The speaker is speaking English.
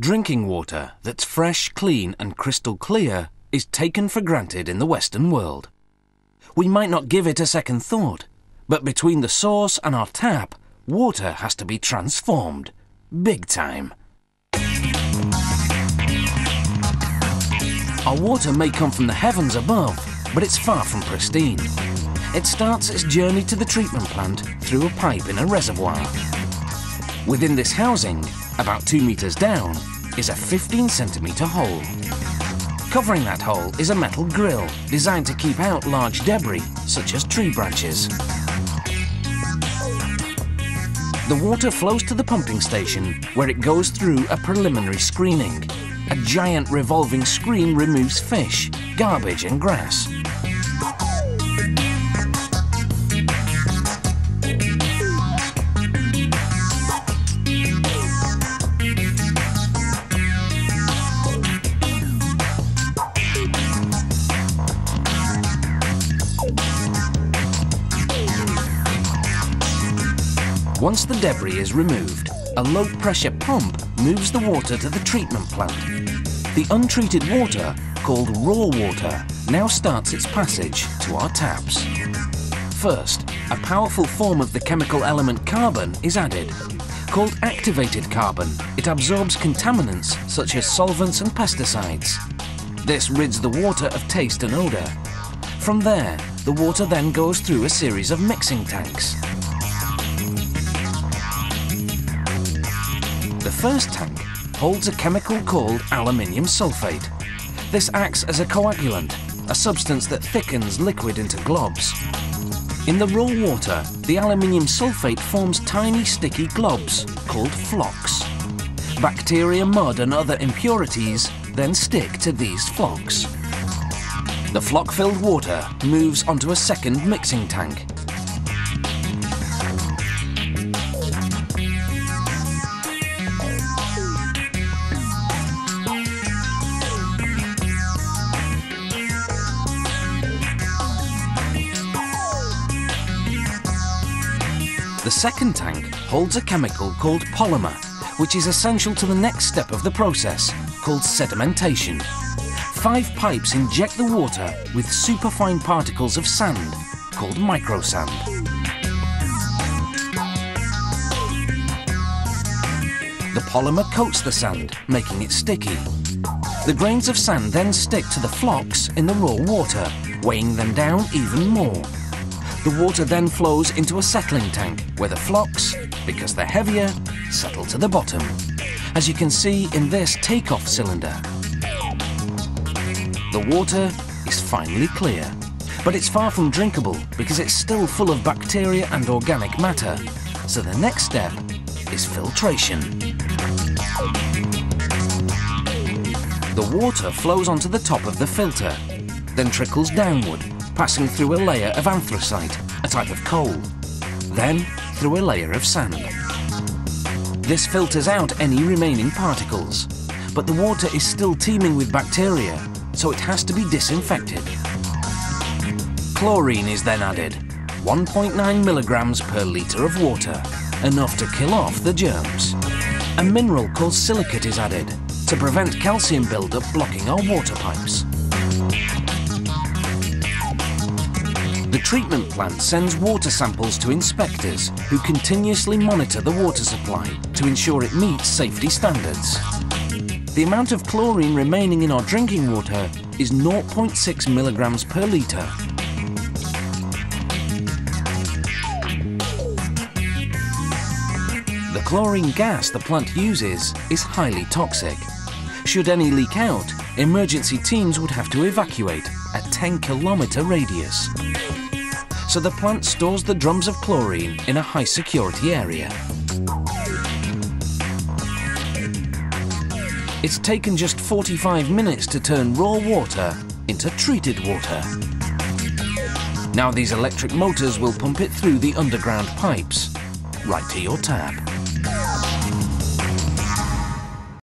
Drinking water that's fresh, clean and crystal clear is taken for granted in the Western world. We might not give it a second thought, but between the source and our tap, water has to be transformed. Big time. Our water may come from the heavens above, but it's far from pristine. It starts its journey to the treatment plant through a pipe in a reservoir. Within this housing, about two metres down, is a 15 centimetre hole. Covering that hole is a metal grill designed to keep out large debris, such as tree branches. The water flows to the pumping station, where it goes through a preliminary screening. A giant revolving screen removes fish, garbage and grass. Once the debris is removed, a low-pressure pump moves the water to the treatment plant. The untreated water, called raw water, now starts its passage to our taps. First, a powerful form of the chemical element carbon is added. Called activated carbon, it absorbs contaminants such as solvents and pesticides. This rids the water of taste and odour. From there, the water then goes through a series of mixing tanks. First tank holds a chemical called aluminium sulfate. This acts as a coagulant, a substance that thickens liquid into globs. In the raw water, the aluminium sulfate forms tiny sticky globs called flocks. Bacteria, mud and other impurities then stick to these flocks. The flock-filled water moves onto a second mixing tank The second tank holds a chemical called polymer, which is essential to the next step of the process, called sedimentation. Five pipes inject the water with superfine particles of sand, called microsand. The polymer coats the sand, making it sticky. The grains of sand then stick to the flocks in the raw water, weighing them down even more. The water then flows into a settling tank where the flocks, because they're heavier, settle to the bottom. As you can see in this takeoff cylinder. The water is finally clear, but it's far from drinkable because it's still full of bacteria and organic matter. So the next step is filtration. The water flows onto the top of the filter, then trickles downward passing through a layer of anthracite, a type of coal, then through a layer of sand. This filters out any remaining particles, but the water is still teeming with bacteria, so it has to be disinfected. Chlorine is then added, 1.9 milligrams per litre of water, enough to kill off the germs. A mineral called silicate is added to prevent calcium buildup blocking our water pipes. Treatment plant sends water samples to inspectors who continuously monitor the water supply to ensure it meets safety standards. The amount of chlorine remaining in our drinking water is 0.6 milligrams per litre. The chlorine gas the plant uses is highly toxic. Should any leak out, emergency teams would have to evacuate a 10 kilometre radius so the plant stores the drums of chlorine in a high security area. It's taken just 45 minutes to turn raw water into treated water. Now these electric motors will pump it through the underground pipes, right to your tap.